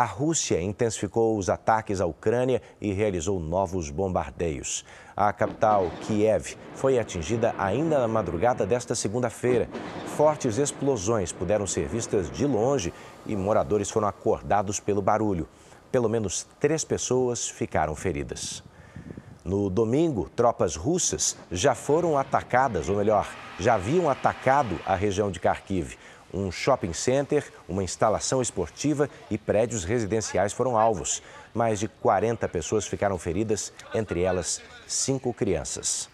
A Rússia intensificou os ataques à Ucrânia e realizou novos bombardeios. A capital, Kiev, foi atingida ainda na madrugada desta segunda-feira. Fortes explosões puderam ser vistas de longe e moradores foram acordados pelo barulho. Pelo menos três pessoas ficaram feridas. No domingo, tropas russas já foram atacadas, ou melhor, já haviam atacado a região de Kharkiv. Um shopping center, uma instalação esportiva e prédios residenciais foram alvos. Mais de 40 pessoas ficaram feridas, entre elas cinco crianças.